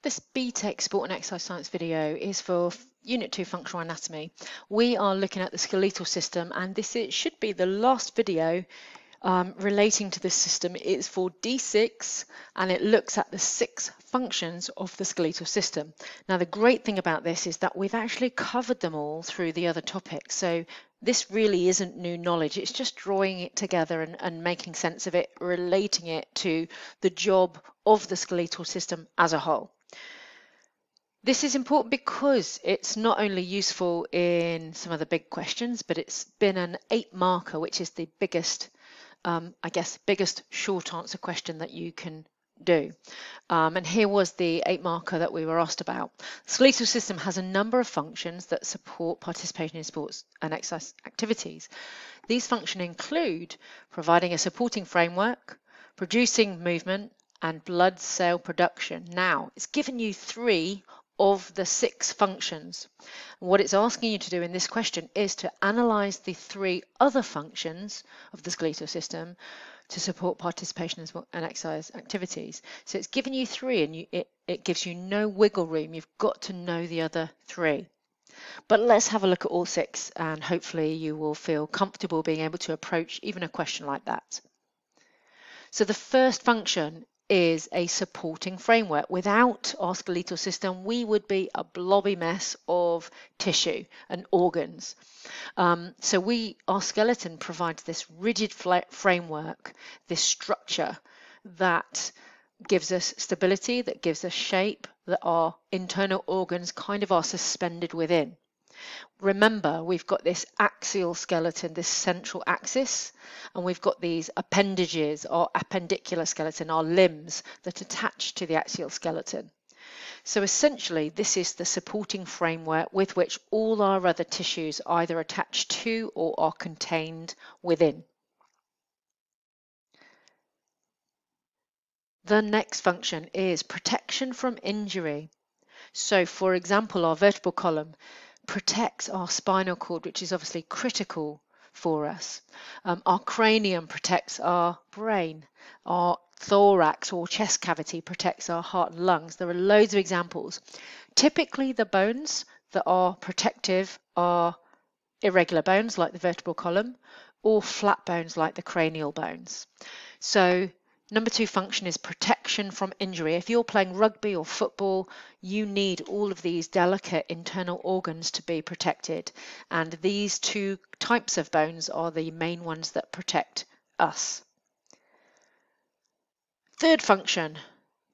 This BTEC Sport and Exercise Science video is for Unit 2 Functional Anatomy. We are looking at the skeletal system and this should be the last video um, relating to this system. It's for D6 and it looks at the six functions of the skeletal system. Now the great thing about this is that we've actually covered them all through the other topics. So this really isn't new knowledge. It's just drawing it together and, and making sense of it, relating it to the job of the skeletal system as a whole. This is important because it's not only useful in some of the big questions, but it's been an eight marker, which is the biggest, um, I guess, biggest short answer question that you can do. Um, and here was the eight marker that we were asked about. The skeletal system has a number of functions that support participation in sports and exercise activities. These functions include providing a supporting framework, producing movement, and blood cell production. Now, it's given you three of the six functions. What it's asking you to do in this question is to analyze the three other functions of the skeletal system to support participation and exercise activities. So it's given you three and you, it, it gives you no wiggle room. You've got to know the other three. But let's have a look at all six and hopefully you will feel comfortable being able to approach even a question like that. So the first function is a supporting framework. Without our skeletal system, we would be a blobby mess of tissue and organs. Um, so we, our skeleton provides this rigid framework, this structure that gives us stability, that gives us shape, that our internal organs kind of are suspended within. Remember, we've got this axial skeleton, this central axis, and we've got these appendages or appendicular skeleton, our limbs that attach to the axial skeleton. So essentially, this is the supporting framework with which all our other tissues either attach to or are contained within. The next function is protection from injury. So for example, our vertebral column protects our spinal cord, which is obviously critical for us. Um, our cranium protects our brain. Our thorax or chest cavity protects our heart and lungs. There are loads of examples. Typically, the bones that are protective are irregular bones like the vertebral column or flat bones like the cranial bones. So Number two function is protection from injury. If you're playing rugby or football, you need all of these delicate internal organs to be protected. And these two types of bones are the main ones that protect us. Third function,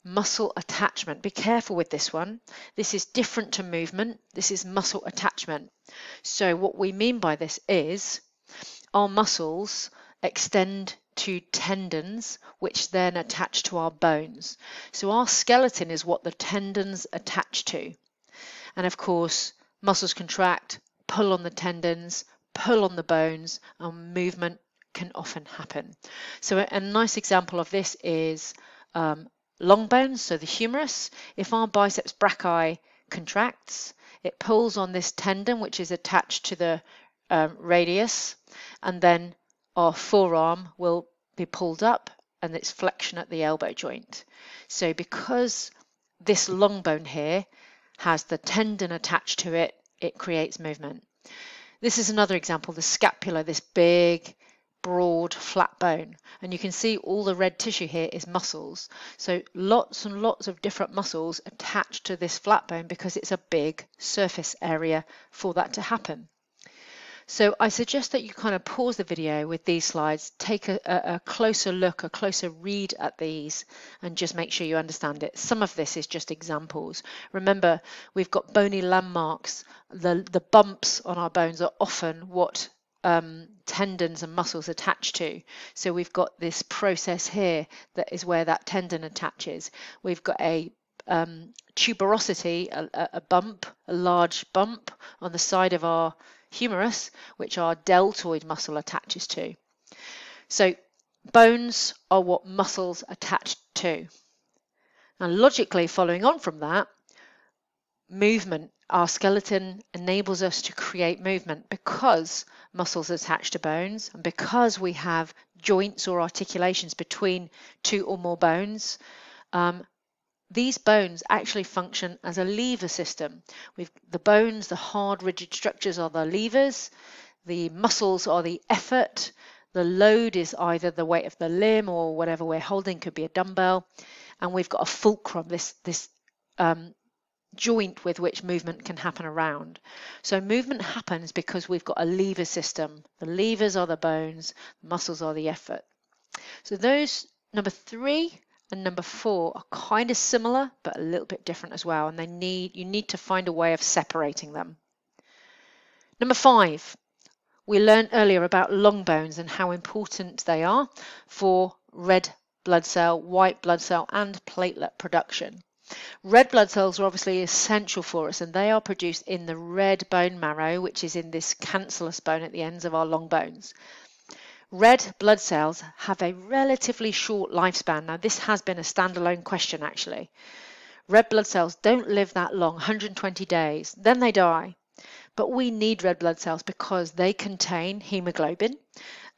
muscle attachment. Be careful with this one. This is different to movement. This is muscle attachment. So what we mean by this is our muscles extend to tendons, which then attach to our bones. So our skeleton is what the tendons attach to. And of course, muscles contract, pull on the tendons, pull on the bones, and movement can often happen. So a, nice example of this is um, long bones, so the humerus. If our biceps brachii contracts, it pulls on this tendon, which is attached to the um, radius, and then our forearm will be pulled up and its flexion at the elbow joint. So because this long bone here has the tendon attached to it, it creates movement. This is another example, the scapula, this big, broad, flat bone. And you can see all the red tissue here is muscles. So lots and lots of different muscles attached to this flat bone because it's a big surface area for that to happen. So I suggest that you kind of pause the video with these slides, take a, a, closer look, a closer read at these, and just make sure you understand it. Some of this is just examples. Remember, we've got bony landmarks. The, the bumps on our bones are often what um, tendons and muscles attach to. So we've got this process here that is where that tendon attaches. We've got a um, tuberosity, a, a bump, a large bump on the side of our humerus, which our deltoid muscle attaches to. So bones are what muscles attach to. And logically, following on from that, movement, our skeleton enables us to create movement because muscles attach to bones and because we have joints or articulations between two or more bones. Um, these bones actually function as a lever system. We've the bones, the hard rigid structures are the levers, the muscles are the effort, the load is either the weight of the limb or whatever we're holding, could be a dumbbell, and we've got a fulcrum, this this um, joint with which movement can happen around. So movement happens because we've got a lever system. The levers are the bones, muscles are the effort. So those number three and number four are kind of similar but a little bit different as well and they need you need to find a way of separating them. Number five, we learned earlier about long bones and how important they are for red blood cell, white blood cell and platelet production. Red blood cells are obviously essential for us and they are produced in the red bone marrow which is in this cancellous bone at the ends of our long bones. Red blood cells have a relatively short lifespan. Now, this has been a standalone question actually. Red blood cells don't live that long, 120 days, then they die. But we need red blood cells because they contain hemoglobin,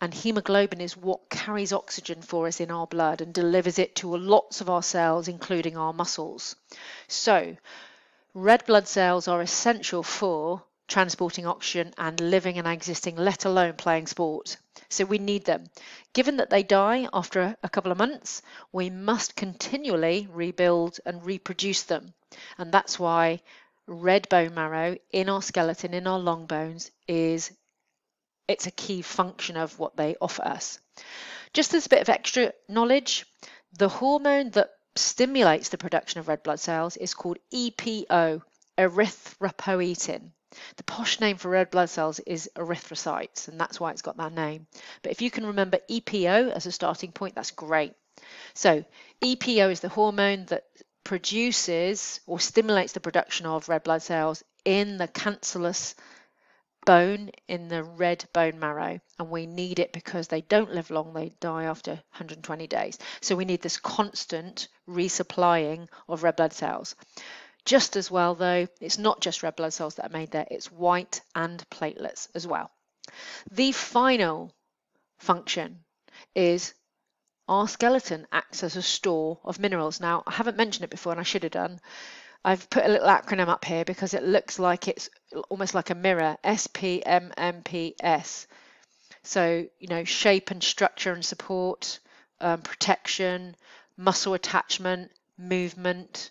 and hemoglobin is what carries oxygen for us in our blood and delivers it to lots of our cells, including our muscles. So, red blood cells are essential for transporting oxygen and living and existing, let alone playing sport. So we need them. Given that they die after a couple of months, we must continually rebuild and reproduce them. And that's why red bone marrow in our skeleton, in our long bones, is it's a key function of what they offer us. Just as a bit of extra knowledge, the hormone that stimulates the production of red blood cells is called EPO, erythropoietin. The posh name for red blood cells is erythrocytes, and that's why it's got that name. But if you can remember EPO as a starting point, that's great. So EPO is the hormone that produces or stimulates the production of red blood cells in the cancellous bone in the red bone marrow and we need it because they don't live long they die after 120 days so we need this constant resupplying of red blood cells just as well, though, it's not just red blood cells that are made there, it's white and platelets as well. The final function is our skeleton acts as a store of minerals. Now, I haven't mentioned it before and I should have done. I've put a little acronym up here because it looks like it's almost like a mirror, SPMMPS. So, you know, shape and structure and support, um, protection, muscle attachment, movement,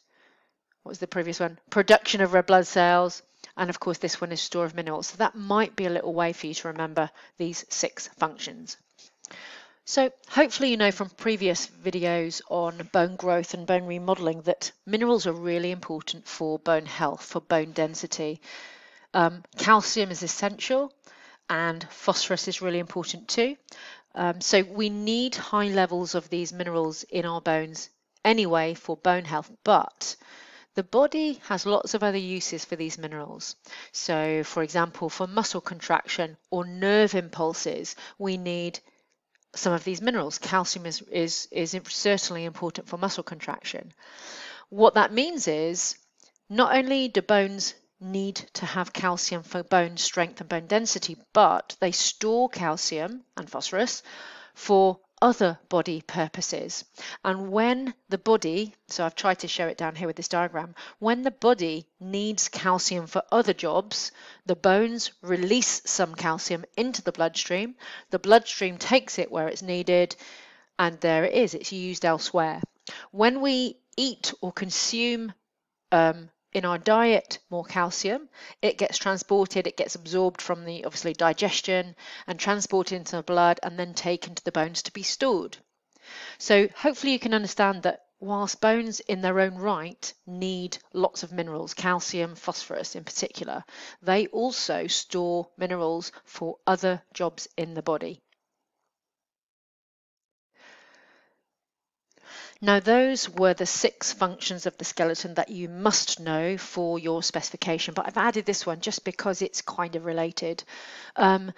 what was the previous one? Production of red blood cells. And of course, this one is store of minerals. So that might be a little way for you to remember these six functions. So hopefully you know from previous videos on bone growth and bone remodeling that minerals are really important for bone health, for bone density. Um, calcium is essential and phosphorus is really important too. Um, so we need high levels of these minerals in our bones anyway for bone health, but the body has lots of other uses for these minerals. So, for example, for muscle contraction or nerve impulses, we need some of these minerals. Calcium is, is, is certainly important for muscle contraction. What that means is not only do bones need to have calcium for bone strength and bone density, but they store calcium and phosphorus for other body purposes. And when the body, so I've tried to show it down here with this diagram, when the body needs calcium for other jobs, the bones release some calcium into the bloodstream, the bloodstream takes it where it's needed, and there it is, it's used elsewhere. When we eat or consume um, in our diet more calcium, it gets transported, it gets absorbed from the obviously digestion and transported into the blood and then taken to the bones to be stored. So hopefully you can understand that whilst bones in their own right need lots of minerals, calcium, phosphorus in particular, they also store minerals for other jobs in the body. Now those were the six functions of the skeleton that you must know for your specification, but I've added this one just because it's kind of related. Um,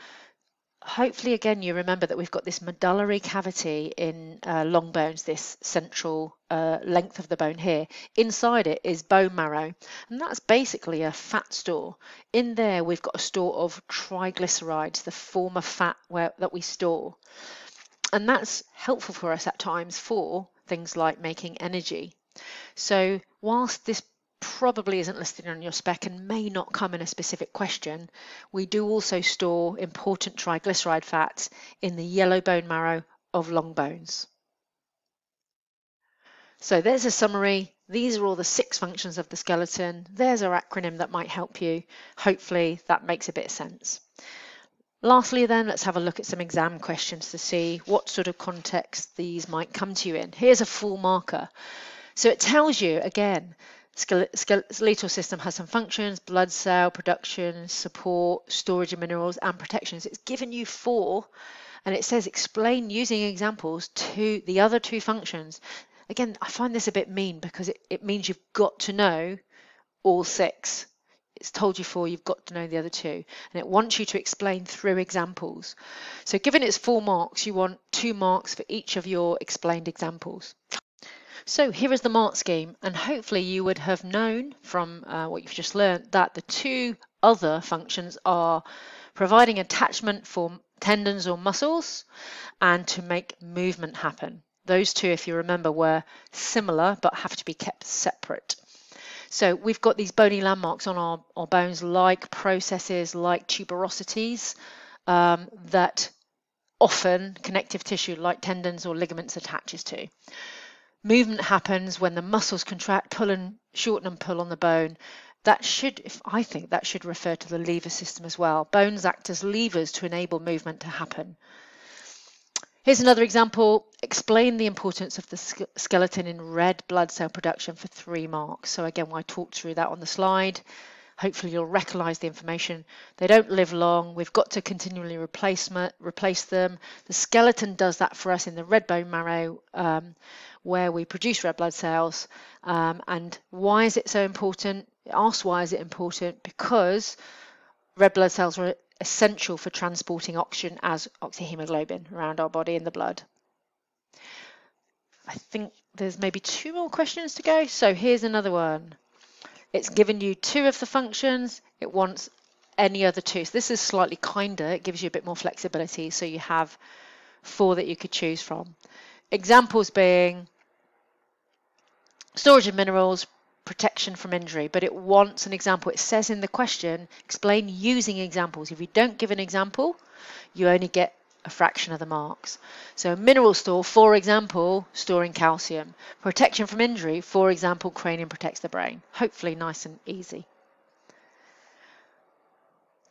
hopefully again you remember that we've got this medullary cavity in uh, long bones this central uh, length of the bone here. Inside it is bone marrow and that's basically a fat store. In there we've got a store of triglycerides the form of fat where, that we store and that's helpful for us at times for things like making energy. So whilst this probably isn't listed on your spec and may not come in a specific question, we do also store important triglyceride fats in the yellow bone marrow of long bones. So there's a summary. These are all the six functions of the skeleton. There's our acronym that might help you. Hopefully that makes a bit of sense. Lastly then, let's have a look at some exam questions to see what sort of context these might come to you in. Here's a full marker. So it tells you, again, skeletal system has some functions, blood cell, production, support, storage of minerals, and protections. It's given you four, and it says explain using examples to the other two functions. Again, I find this a bit mean because it, it means you've got to know all six it's told you four, you've got to know the other two. And it wants you to explain through examples. So given it's four marks, you want two marks for each of your explained examples. So here is the mark scheme, and hopefully you would have known from uh, what you've just learned that the two other functions are providing attachment for tendons or muscles and to make movement happen. Those two, if you remember, were similar but have to be kept separate. So we've got these bony landmarks on our, our bones like processes, like tuberosities um, that often connective tissue like tendons or ligaments attaches to. Movement happens when the muscles contract, pull and shorten and pull on the bone. That should, if I think, that should refer to the lever system as well. Bones act as levers to enable movement to happen. Here's another example. Explain the importance of the skeleton in red blood cell production for three marks. So again, I talked through that on the slide. Hopefully you'll recognise the information. They don't live long. We've got to continually replace, replace them. The skeleton does that for us in the red bone marrow um, where we produce red blood cells. Um, and why is it so important? Ask why is it important? Because red blood cells are essential for transporting oxygen as oxyhemoglobin around our body in the blood. I think there's maybe two more questions to go. So here's another one. It's given you two of the functions. It wants any other two. So this is slightly kinder. It gives you a bit more flexibility. So you have four that you could choose from. Examples being storage of minerals, protection from injury, but it wants an example. It says in the question, explain using examples. If you don't give an example, you only get a fraction of the marks. So mineral store, for example, storing calcium. Protection from injury, for example, cranium protects the brain. Hopefully nice and easy.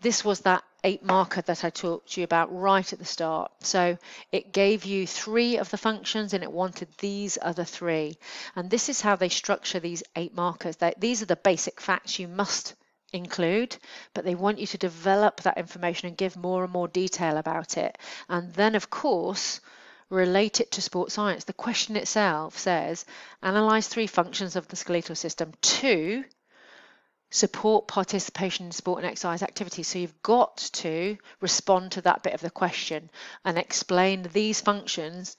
This was that eight marker that I talked to you about right at the start. So it gave you three of the functions and it wanted these other three. And this is how they structure these eight markers. They, these are the basic facts you must include, but they want you to develop that information and give more and more detail about it. And then, of course, relate it to sports science. The question itself says, analyze three functions of the skeletal system. Two, support participation in sport and exercise activities. So you've got to respond to that bit of the question and explain these functions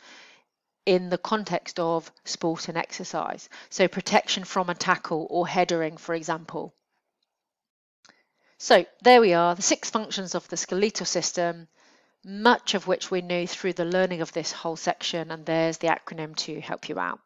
in the context of sport and exercise. So protection from a tackle or headering, for example. So there we are, the six functions of the skeletal system, much of which we knew through the learning of this whole section, and there's the acronym to help you out.